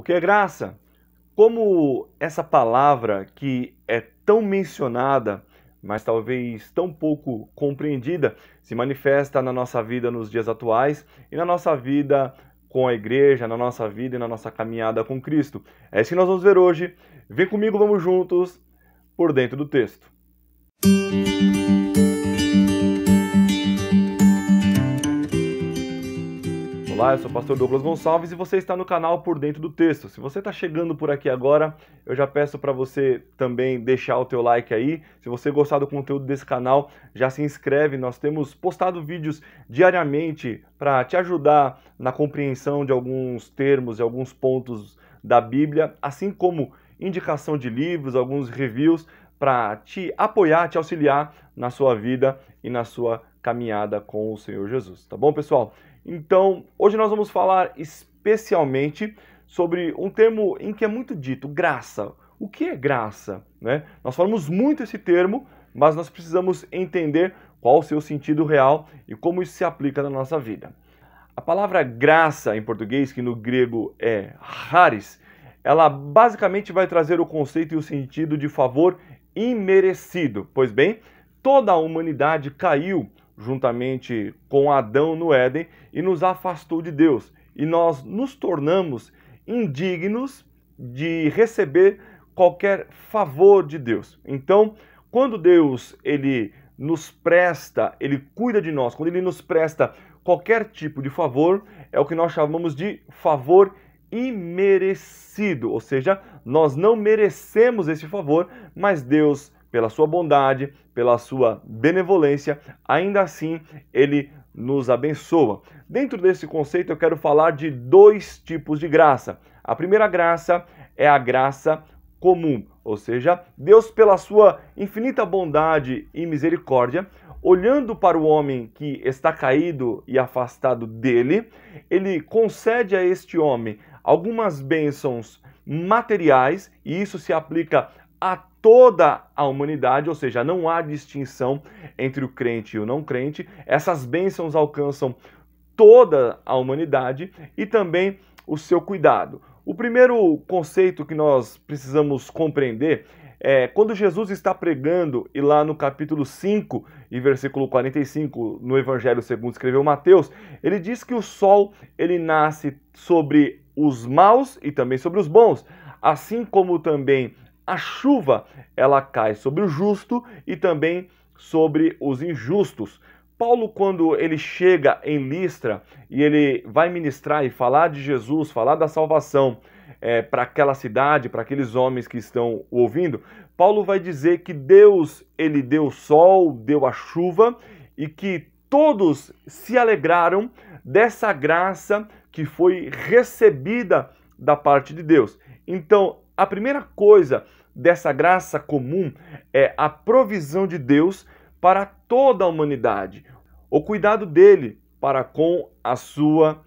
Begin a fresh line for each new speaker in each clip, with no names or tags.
O que é graça? Como essa palavra que é tão mencionada, mas talvez tão pouco compreendida, se manifesta na nossa vida nos dias atuais e na nossa vida com a igreja, na nossa vida e na nossa caminhada com Cristo. É isso que nós vamos ver hoje. Vem comigo, vamos juntos por dentro do texto. Olá, eu sou o pastor Douglas Gonçalves e você está no canal Por Dentro do Texto. Se você está chegando por aqui agora, eu já peço para você também deixar o teu like aí. Se você gostar do conteúdo desse canal, já se inscreve. Nós temos postado vídeos diariamente para te ajudar na compreensão de alguns termos e alguns pontos da Bíblia, assim como indicação de livros, alguns reviews para te apoiar, te auxiliar na sua vida e na sua caminhada com o Senhor Jesus. Tá bom, pessoal? Então, hoje nós vamos falar especialmente sobre um termo em que é muito dito, graça. O que é graça? Né? Nós falamos muito esse termo, mas nós precisamos entender qual o seu sentido real e como isso se aplica na nossa vida. A palavra graça em português, que no grego é charis, ela basicamente vai trazer o conceito e o sentido de favor imerecido. Pois bem, toda a humanidade caiu juntamente com Adão no Éden e nos afastou de Deus. E nós nos tornamos indignos de receber qualquer favor de Deus. Então, quando Deus ele nos presta, ele cuida de nós, quando ele nos presta qualquer tipo de favor, é o que nós chamamos de favor imerecido, ou seja, nós não merecemos esse favor, mas Deus pela sua bondade, pela sua benevolência, ainda assim ele nos abençoa. Dentro desse conceito eu quero falar de dois tipos de graça. A primeira graça é a graça comum, ou seja, Deus pela sua infinita bondade e misericórdia, olhando para o homem que está caído e afastado dele, ele concede a este homem algumas bênçãos materiais, e isso se aplica a toda a humanidade, ou seja, não há distinção entre o crente e o não crente. Essas bênçãos alcançam toda a humanidade e também o seu cuidado. O primeiro conceito que nós precisamos compreender é quando Jesus está pregando, e lá no capítulo 5 e versículo 45, no Evangelho segundo escreveu Mateus, ele diz que o sol ele nasce sobre os maus e também sobre os bons, assim como também a chuva ela cai sobre o justo e também sobre os injustos. Paulo, quando ele chega em Listra e ele vai ministrar e falar de Jesus, falar da salvação é, para aquela cidade, para aqueles homens que estão ouvindo, Paulo vai dizer que Deus ele deu o sol, deu a chuva e que todos se alegraram dessa graça que foi recebida da parte de Deus. Então, a primeira coisa dessa graça comum é a provisão de Deus para toda a humanidade, o cuidado dele para com a sua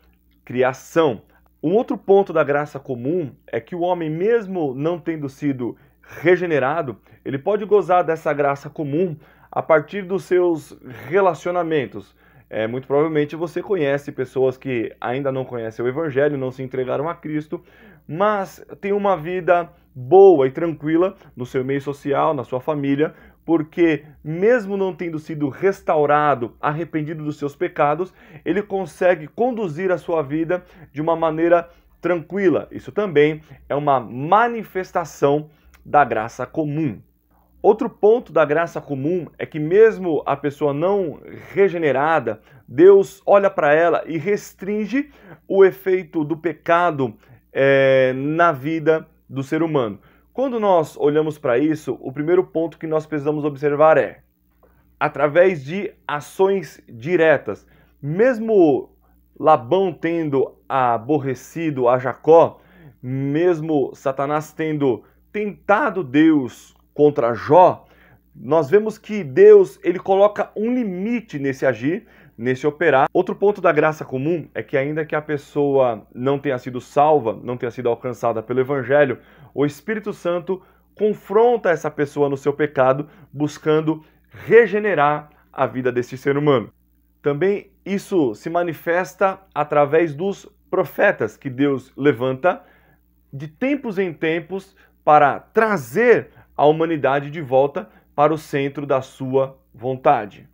criação. Um outro ponto da graça comum é que o homem, mesmo não tendo sido regenerado, ele pode gozar dessa graça comum a partir dos seus relacionamentos. É, muito provavelmente você conhece pessoas que ainda não conhecem o Evangelho, não se entregaram a Cristo, mas tem uma vida boa e tranquila no seu meio social, na sua família, porque mesmo não tendo sido restaurado, arrependido dos seus pecados, ele consegue conduzir a sua vida de uma maneira tranquila. Isso também é uma manifestação da graça comum. Outro ponto da graça comum é que, mesmo a pessoa não regenerada, Deus olha para ela e restringe o efeito do pecado é, na vida do ser humano. Quando nós olhamos para isso, o primeiro ponto que nós precisamos observar é através de ações diretas. Mesmo Labão tendo aborrecido a Jacó, mesmo Satanás tendo tentado Deus contra Jó, nós vemos que Deus ele coloca um limite nesse agir, nesse operar. Outro ponto da graça comum é que ainda que a pessoa não tenha sido salva, não tenha sido alcançada pelo evangelho, o Espírito Santo confronta essa pessoa no seu pecado, buscando regenerar a vida desse ser humano. Também isso se manifesta através dos profetas que Deus levanta de tempos em tempos para trazer a humanidade de volta para o centro da sua vontade.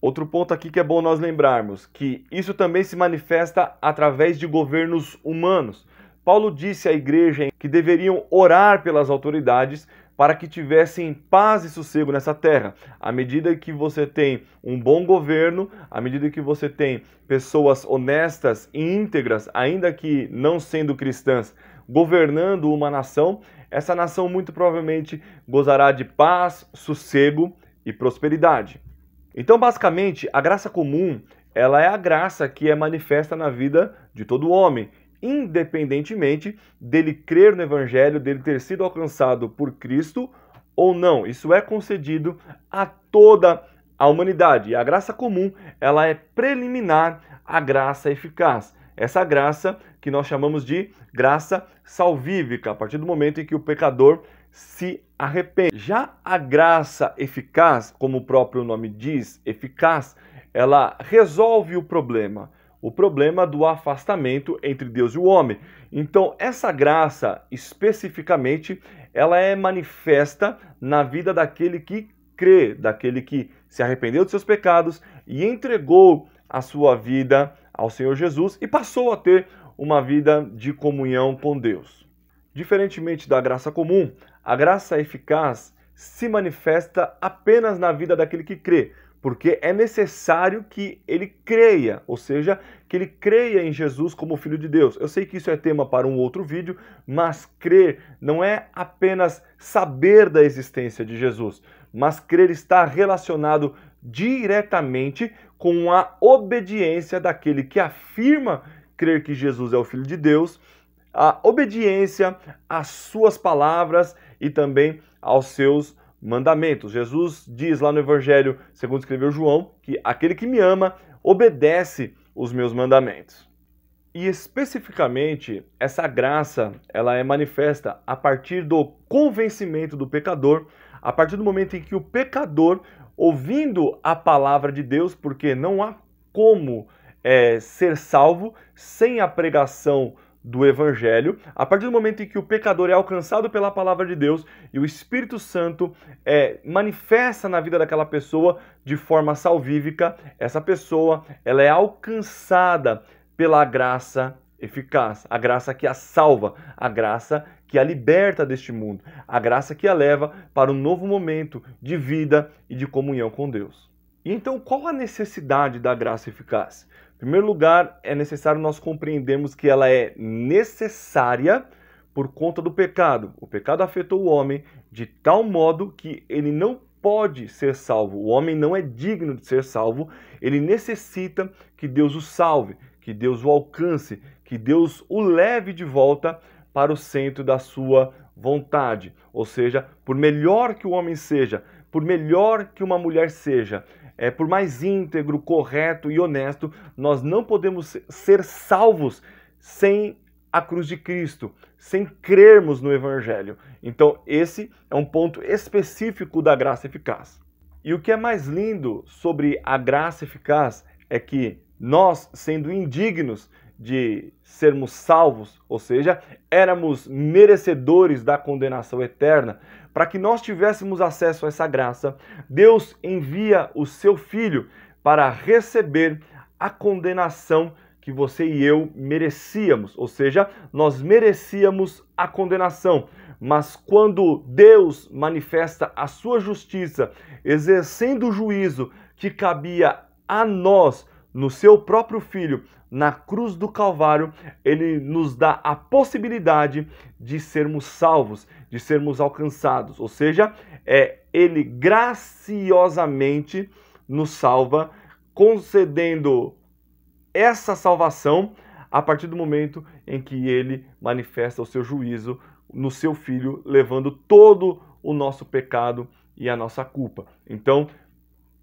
Outro ponto aqui que é bom nós lembrarmos, que isso também se manifesta através de governos humanos. Paulo disse à igreja que deveriam orar pelas autoridades para que tivessem paz e sossego nessa terra. À medida que você tem um bom governo, à medida que você tem pessoas honestas e íntegras, ainda que não sendo cristãs, governando uma nação, essa nação muito provavelmente gozará de paz, sossego e prosperidade. Então, basicamente, a graça comum, ela é a graça que é manifesta na vida de todo homem independentemente dele crer no Evangelho, dele ter sido alcançado por Cristo ou não. Isso é concedido a toda a humanidade. E a graça comum, ela é preliminar à graça eficaz. Essa graça que nós chamamos de graça salvífica, a partir do momento em que o pecador se arrepende. Já a graça eficaz, como o próprio nome diz, eficaz, ela resolve o problema o problema do afastamento entre Deus e o homem. Então, essa graça, especificamente, ela é manifesta na vida daquele que crê, daquele que se arrependeu dos seus pecados e entregou a sua vida ao Senhor Jesus e passou a ter uma vida de comunhão com Deus. Diferentemente da graça comum, a graça eficaz se manifesta apenas na vida daquele que crê porque é necessário que ele creia, ou seja, que ele creia em Jesus como Filho de Deus. Eu sei que isso é tema para um outro vídeo, mas crer não é apenas saber da existência de Jesus, mas crer está relacionado diretamente com a obediência daquele que afirma crer que Jesus é o Filho de Deus, a obediência às suas palavras e também aos seus mandamentos. Jesus diz lá no Evangelho, segundo escreveu João, que aquele que me ama obedece os meus mandamentos. E especificamente, essa graça, ela é manifesta a partir do convencimento do pecador, a partir do momento em que o pecador, ouvindo a palavra de Deus, porque não há como é, ser salvo sem a pregação do Evangelho, a partir do momento em que o pecador é alcançado pela palavra de Deus e o Espírito Santo é, manifesta na vida daquela pessoa de forma salvífica, essa pessoa ela é alcançada pela graça eficaz, a graça que a salva, a graça que a liberta deste mundo, a graça que a leva para um novo momento de vida e de comunhão com Deus. E então, qual a necessidade da graça eficaz? Primeiro lugar, é necessário nós compreendermos que ela é necessária por conta do pecado. O pecado afetou o homem de tal modo que ele não pode ser salvo. O homem não é digno de ser salvo. Ele necessita que Deus o salve, que Deus o alcance, que Deus o leve de volta para o centro da sua vontade. Ou seja, por melhor que o homem seja, por melhor que uma mulher seja, é, por mais íntegro, correto e honesto, nós não podemos ser salvos sem a cruz de Cristo, sem crermos no Evangelho. Então, esse é um ponto específico da graça eficaz. E o que é mais lindo sobre a graça eficaz é que nós, sendo indignos de sermos salvos, ou seja, éramos merecedores da condenação eterna, para que nós tivéssemos acesso a essa graça, Deus envia o seu filho para receber a condenação que você e eu merecíamos, ou seja, nós merecíamos a condenação. Mas quando Deus manifesta a sua justiça, exercendo o juízo que cabia a nós no seu próprio filho, na cruz do Calvário, ele nos dá a possibilidade de sermos salvos, de sermos alcançados. Ou seja, é ele graciosamente nos salva, concedendo essa salvação a partir do momento em que ele manifesta o seu juízo no seu filho, levando todo o nosso pecado e a nossa culpa. Então,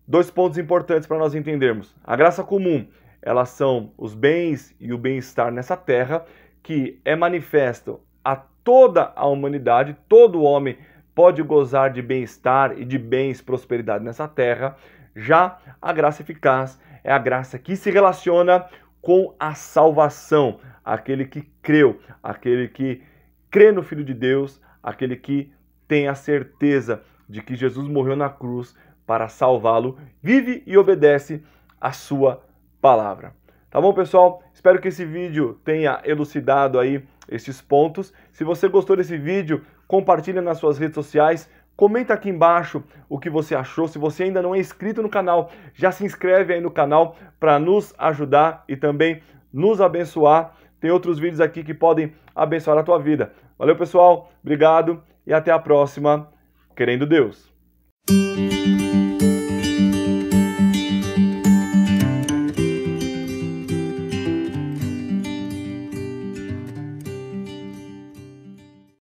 dois pontos importantes para nós entendermos. A graça comum elas são os bens e o bem-estar nessa terra, que é manifesto a toda a humanidade, todo homem pode gozar de bem-estar e de bens, prosperidade nessa terra. Já a graça eficaz é a graça que se relaciona com a salvação, aquele que creu, aquele que crê no Filho de Deus, aquele que tem a certeza de que Jesus morreu na cruz para salvá-lo, vive e obedece a sua palavra. Tá bom, pessoal? Espero que esse vídeo tenha elucidado aí esses pontos. Se você gostou desse vídeo, compartilhe nas suas redes sociais, comenta aqui embaixo o que você achou. Se você ainda não é inscrito no canal, já se inscreve aí no canal para nos ajudar e também nos abençoar. Tem outros vídeos aqui que podem abençoar a tua vida. Valeu, pessoal. Obrigado e até a próxima. Querendo Deus.